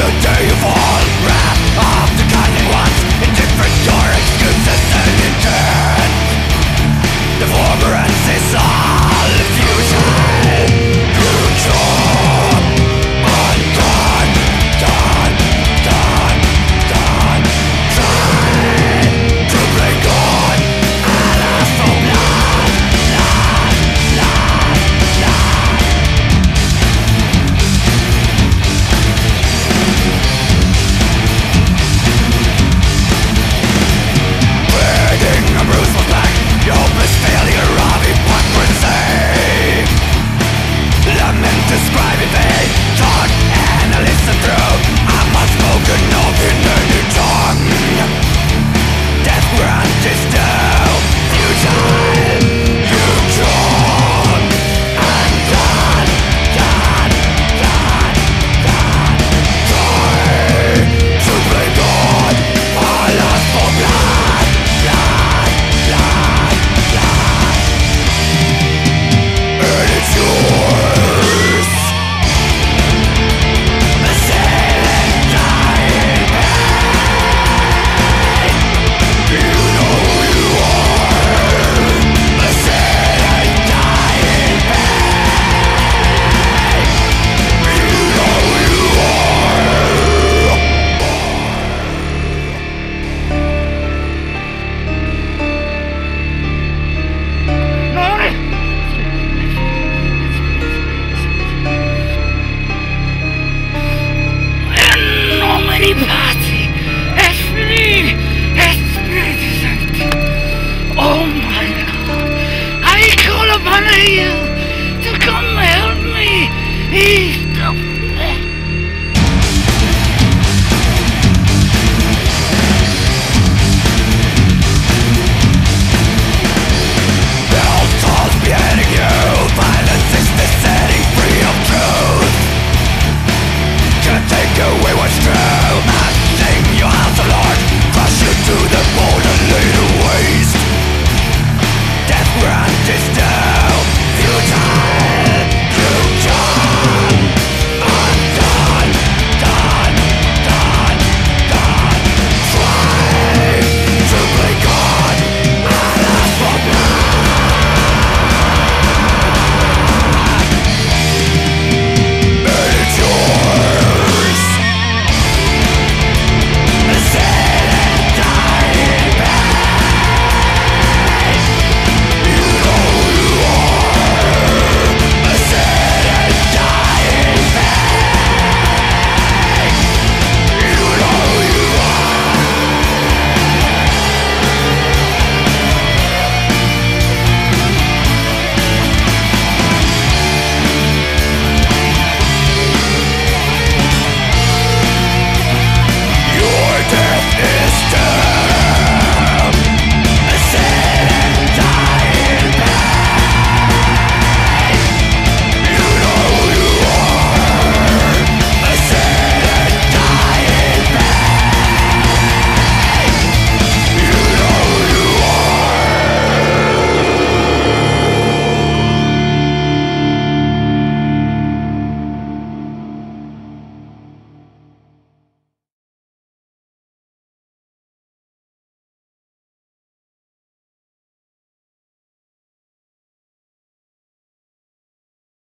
the day of all wrath of the cunning ones Indifferent your excuses and intent see you.